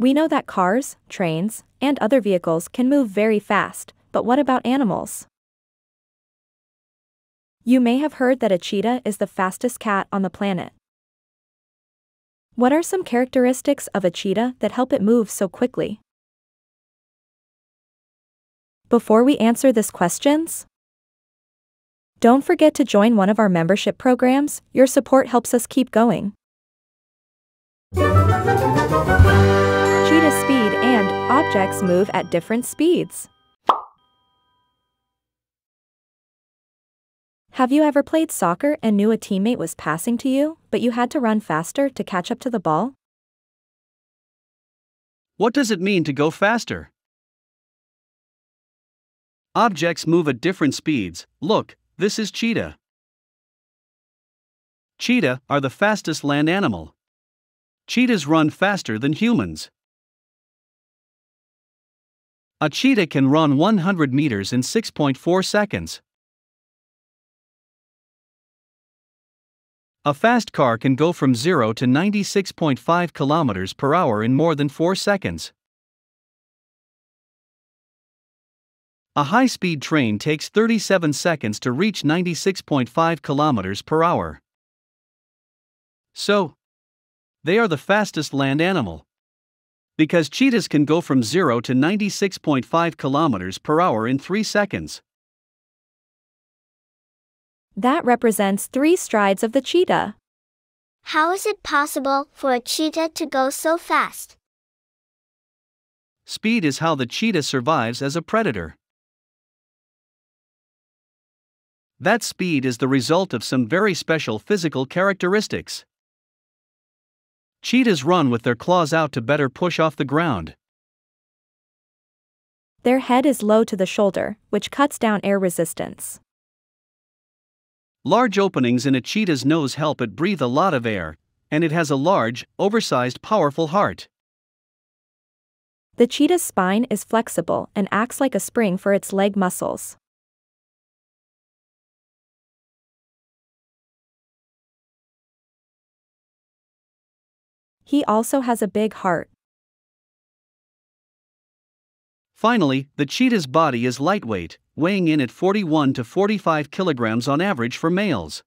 We know that cars, trains, and other vehicles can move very fast, but what about animals? You may have heard that a cheetah is the fastest cat on the planet. What are some characteristics of a cheetah that help it move so quickly? Before we answer this questions, don't forget to join one of our membership programs, your support helps us keep going. Cheetah speed and objects move at different speeds. Have you ever played soccer and knew a teammate was passing to you, but you had to run faster to catch up to the ball? What does it mean to go faster? Objects move at different speeds. Look, this is cheetah. Cheetah are the fastest land animal. Cheetahs run faster than humans. A cheetah can run 100 meters in 6.4 seconds. A fast car can go from 0 to 96.5 kilometers per hour in more than 4 seconds. A high-speed train takes 37 seconds to reach 96.5 kilometers per hour. So, they are the fastest land animal. Because cheetahs can go from 0 to 96.5 kilometers per hour in 3 seconds. That represents three strides of the cheetah. How is it possible for a cheetah to go so fast? Speed is how the cheetah survives as a predator. That speed is the result of some very special physical characteristics. Cheetahs run with their claws out to better push off the ground. Their head is low to the shoulder, which cuts down air resistance. Large openings in a cheetah's nose help it breathe a lot of air, and it has a large, oversized, powerful heart. The cheetah's spine is flexible and acts like a spring for its leg muscles. He also has a big heart. Finally, the cheetah's body is lightweight, weighing in at 41 to 45 kilograms on average for males.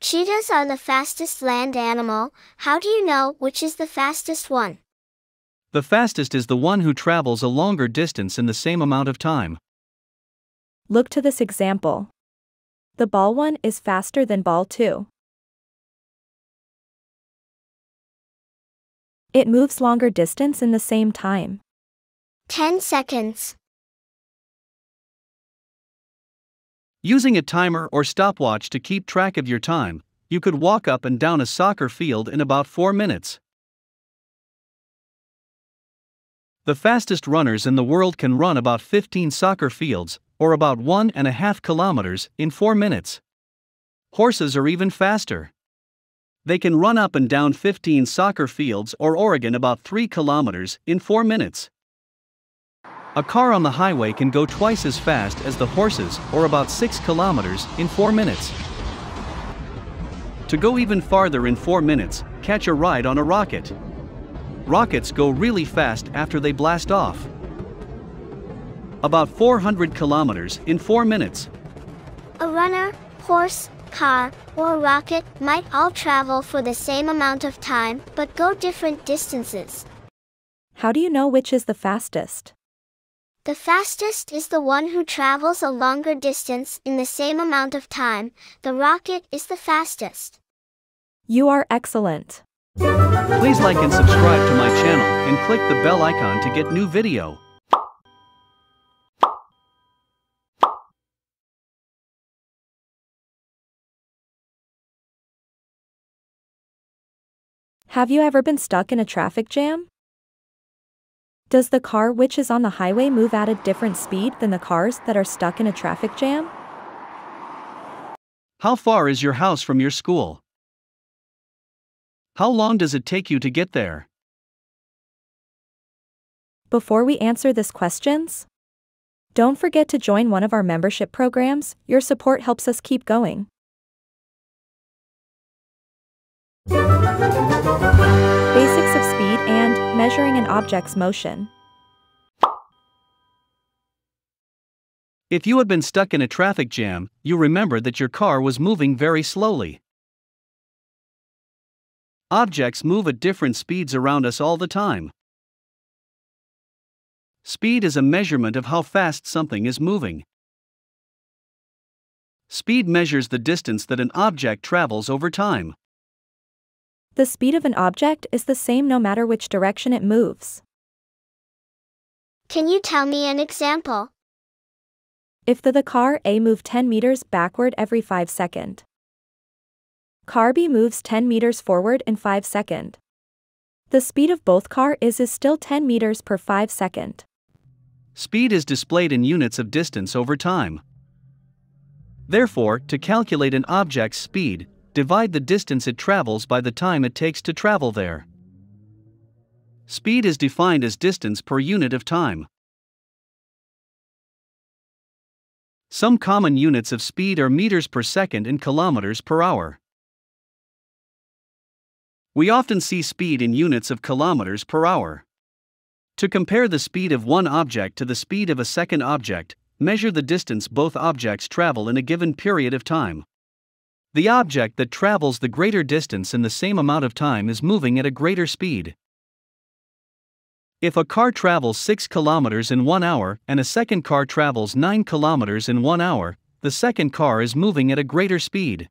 Cheetahs are the fastest land animal. How do you know which is the fastest one? The fastest is the one who travels a longer distance in the same amount of time. Look to this example. The ball 1 is faster than ball 2. It moves longer distance in the same time. 10 seconds. Using a timer or stopwatch to keep track of your time, you could walk up and down a soccer field in about 4 minutes. The fastest runners in the world can run about 15 soccer fields, or about one and a half kilometers, in 4 minutes. Horses are even faster. They can run up and down 15 soccer fields or Oregon about 3 kilometers in 4 minutes. A car on the highway can go twice as fast as the horses or about 6 kilometers in 4 minutes. To go even farther in 4 minutes, catch a ride on a rocket. Rockets go really fast after they blast off. About 400 kilometers in 4 minutes. A runner, horse, car, or rocket might all travel for the same amount of time but go different distances. How do you know which is the fastest? The fastest is the one who travels a longer distance in the same amount of time. The rocket is the fastest. You are excellent. Please like and subscribe to my channel and click the bell icon to get new video. Have you ever been stuck in a traffic jam? Does the car which is on the highway move at a different speed than the cars that are stuck in a traffic jam? How far is your house from your school? How long does it take you to get there? Before we answer this questions, Don't forget to join one of our membership programs, your support helps us keep going. Basics of speed and measuring an object's motion. If you had been stuck in a traffic jam, you remember that your car was moving very slowly. Objects move at different speeds around us all the time. Speed is a measurement of how fast something is moving. Speed measures the distance that an object travels over time. The speed of an object is the same no matter which direction it moves. Can you tell me an example? If the, the car A move 10 meters backward every 5 second. Car B moves 10 meters forward in 5 second. The speed of both car is is still 10 meters per 5 second. Speed is displayed in units of distance over time. Therefore, to calculate an object's speed, divide the distance it travels by the time it takes to travel there. Speed is defined as distance per unit of time. Some common units of speed are meters per second and kilometers per hour. We often see speed in units of kilometers per hour. To compare the speed of one object to the speed of a second object, measure the distance both objects travel in a given period of time. The object that travels the greater distance in the same amount of time is moving at a greater speed. If a car travels 6 kilometers in 1 hour and a second car travels 9 kilometers in 1 hour, the second car is moving at a greater speed.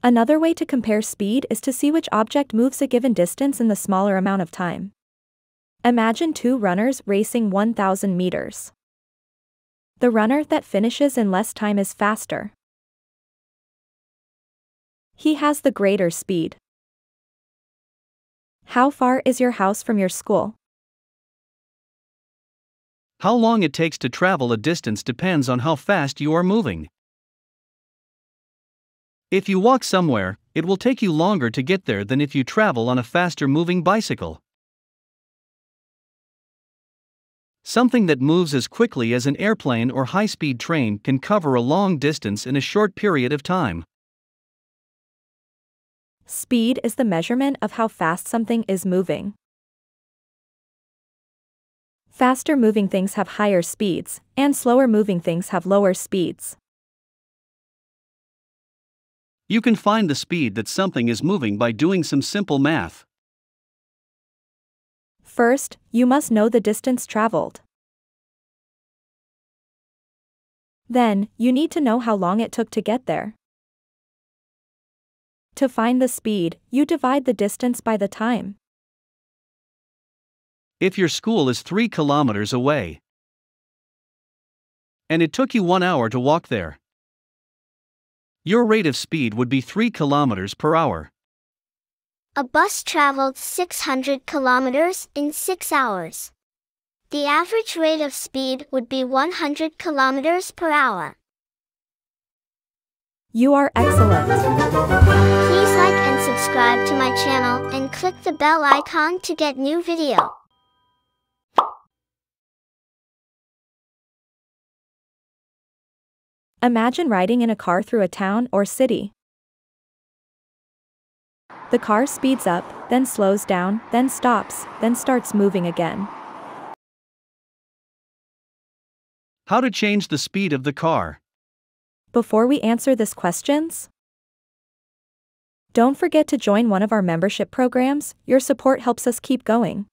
Another way to compare speed is to see which object moves a given distance in the smaller amount of time. Imagine two runners racing 1000 meters. The runner that finishes in less time is faster. He has the greater speed. How far is your house from your school? How long it takes to travel a distance depends on how fast you are moving. If you walk somewhere, it will take you longer to get there than if you travel on a faster moving bicycle. Something that moves as quickly as an airplane or high speed train can cover a long distance in a short period of time. Speed is the measurement of how fast something is moving. Faster moving things have higher speeds, and slower moving things have lower speeds. You can find the speed that something is moving by doing some simple math. First, you must know the distance traveled. Then, you need to know how long it took to get there. To find the speed, you divide the distance by the time. If your school is 3 kilometers away and it took you 1 hour to walk there, your rate of speed would be 3 kilometers per hour. A bus traveled 600 kilometers in 6 hours. The average rate of speed would be 100 kilometers per hour. You are excellent. Please like and subscribe to my channel and click the bell icon to get new video. Imagine riding in a car through a town or city. The car speeds up, then slows down, then stops, then starts moving again. How to change the speed of the car? Before we answer this questions, don't forget to join one of our membership programs, your support helps us keep going.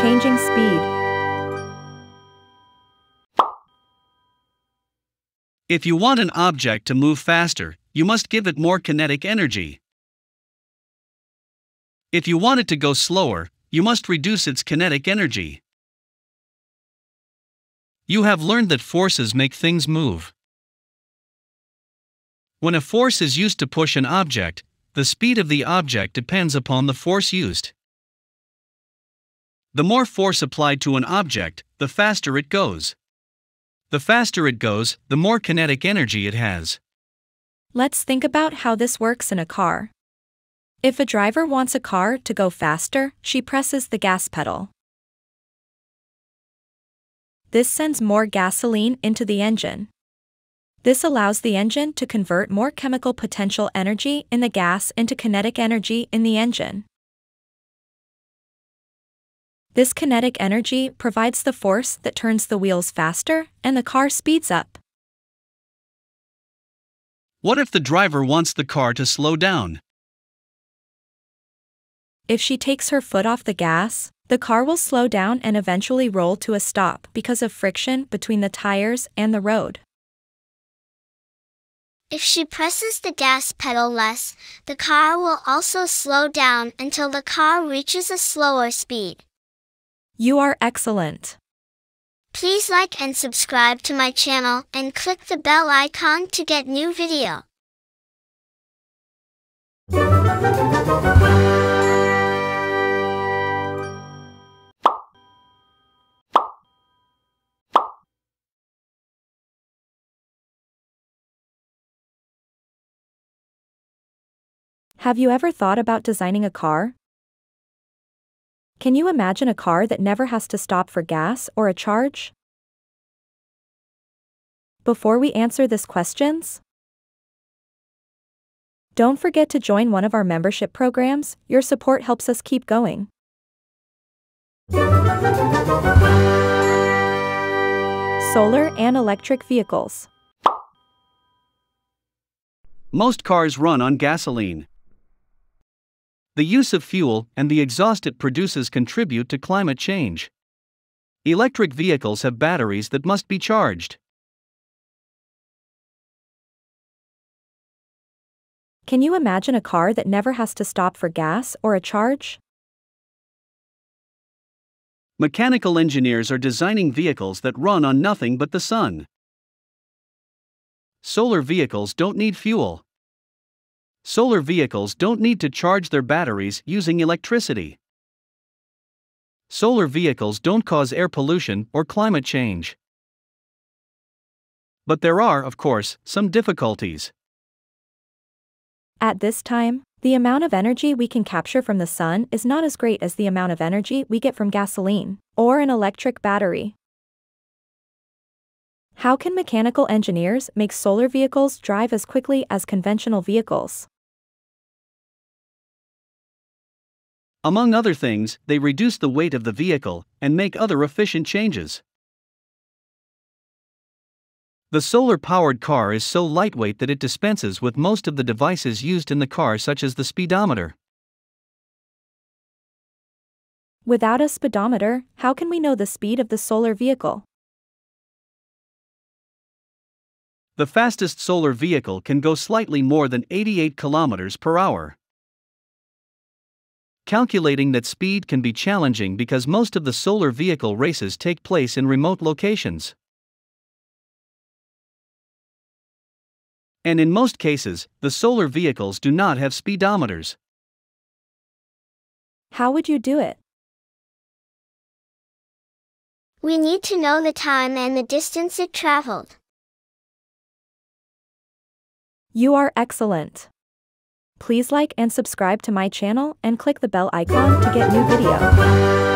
Changing speed. If you want an object to move faster, you must give it more kinetic energy. If you want it to go slower, you must reduce its kinetic energy. You have learned that forces make things move. When a force is used to push an object, the speed of the object depends upon the force used. The more force applied to an object, the faster it goes. The faster it goes, the more kinetic energy it has. Let's think about how this works in a car. If a driver wants a car to go faster, she presses the gas pedal. This sends more gasoline into the engine. This allows the engine to convert more chemical potential energy in the gas into kinetic energy in the engine. This kinetic energy provides the force that turns the wheels faster and the car speeds up. What if the driver wants the car to slow down? If she takes her foot off the gas, the car will slow down and eventually roll to a stop because of friction between the tires and the road. If she presses the gas pedal less, the car will also slow down until the car reaches a slower speed. You are excellent. Please like and subscribe to my channel and click the bell icon to get new video. Have you ever thought about designing a car? Can you imagine a car that never has to stop for gas or a charge? Before we answer this questions, don't forget to join one of our membership programs, your support helps us keep going. Solar and electric vehicles. Most cars run on gasoline. The use of fuel and the exhaust it produces contribute to climate change. Electric vehicles have batteries that must be charged. Can you imagine a car that never has to stop for gas or a charge? Mechanical engineers are designing vehicles that run on nothing but the sun. Solar vehicles don't need fuel. Solar vehicles don't need to charge their batteries using electricity. Solar vehicles don't cause air pollution or climate change. But there are, of course, some difficulties. At this time, the amount of energy we can capture from the sun is not as great as the amount of energy we get from gasoline or an electric battery. How can mechanical engineers make solar vehicles drive as quickly as conventional vehicles? Among other things, they reduce the weight of the vehicle and make other efficient changes. The solar powered car is so lightweight that it dispenses with most of the devices used in the car, such as the speedometer. Without a speedometer, how can we know the speed of the solar vehicle? The fastest solar vehicle can go slightly more than 88 kilometers per hour. Calculating that speed can be challenging because most of the solar vehicle races take place in remote locations. And in most cases, the solar vehicles do not have speedometers. How would you do it? We need to know the time and the distance it traveled. You are excellent. Please like and subscribe to my channel and click the bell icon to get new video.